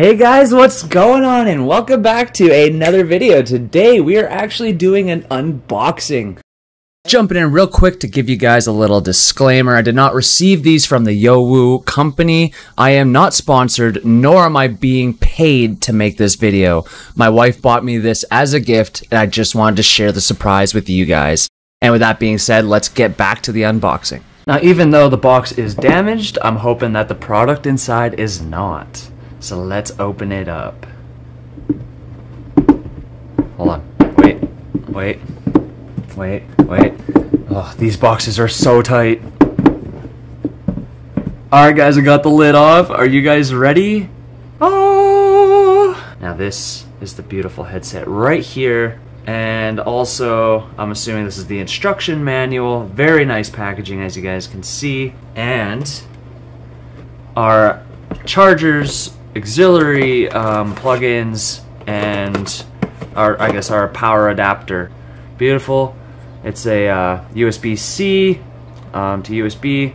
Hey guys, what's going on and welcome back to another video. Today we are actually doing an unboxing. Jumping in real quick to give you guys a little disclaimer. I did not receive these from the Yowu company. I am not sponsored, nor am I being paid to make this video. My wife bought me this as a gift, and I just wanted to share the surprise with you guys. And with that being said, let's get back to the unboxing. Now, even though the box is damaged, I'm hoping that the product inside is not. So let's open it up. Hold on. Wait. Wait. Wait. Wait. Oh, these boxes are so tight. Alright guys, I got the lid off. Are you guys ready? Oh! Now this is the beautiful headset right here. And also, I'm assuming this is the instruction manual. Very nice packaging as you guys can see. And our chargers auxiliary um, plugins and our I guess our power adapter. Beautiful. It's a uh, USB-C um, to USB.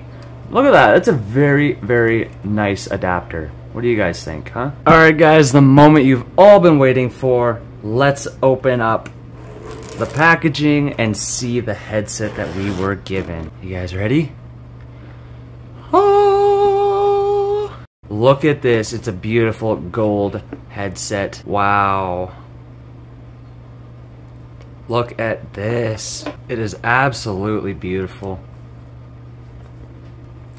Look at that. That's a very very nice adapter. What do you guys think, huh? All right, guys. The moment you've all been waiting for. Let's open up the packaging and see the headset that we were given. You guys ready? Look at this. It's a beautiful gold headset. Wow. Look at this. It is absolutely beautiful.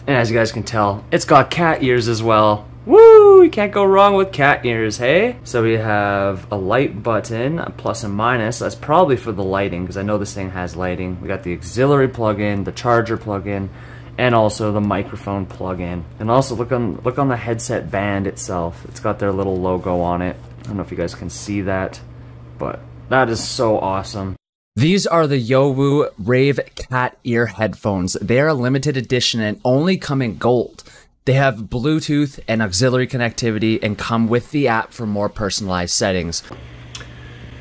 And as you guys can tell, it's got cat ears as well. Woo! You can't go wrong with cat ears, hey? So we have a light button, a plus and minus. That's probably for the lighting, because I know this thing has lighting. We got the auxiliary plug-in, the charger plug-in, and also the microphone plug-in. And also look on look on the headset band itself. It's got their little logo on it. I don't know if you guys can see that, but that is so awesome. These are the Yowu Rave Cat Ear headphones. They are a limited edition and only come in gold. They have Bluetooth and auxiliary connectivity and come with the app for more personalized settings.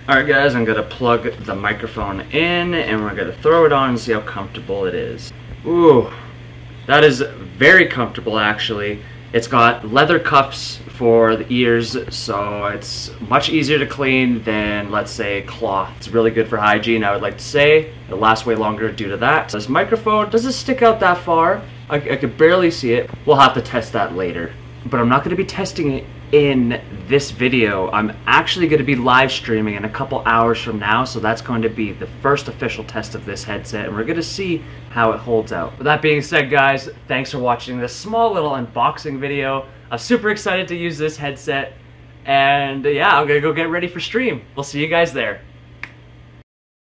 Alright guys, I'm going to plug the microphone in and we're going to throw it on and see how comfortable it is. Ooh, that is very comfortable actually. It's got leather cuffs for the ears, so it's much easier to clean than, let's say, cloth. It's really good for hygiene, I would like to say. It lasts way longer due to that. This microphone doesn't stick out that far. I, I could barely see it. We'll have to test that later. But I'm not going to be testing it in this video. I'm actually going to be live streaming in a couple hours from now, so that's going to be the first official test of this headset, and we're going to see how it holds out. With that being said, guys, thanks for watching this small little unboxing video. I'm super excited to use this headset, and yeah, I'm going to go get ready for stream. We'll see you guys there.